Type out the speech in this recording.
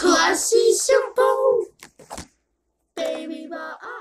Classy simple. Baby, but I.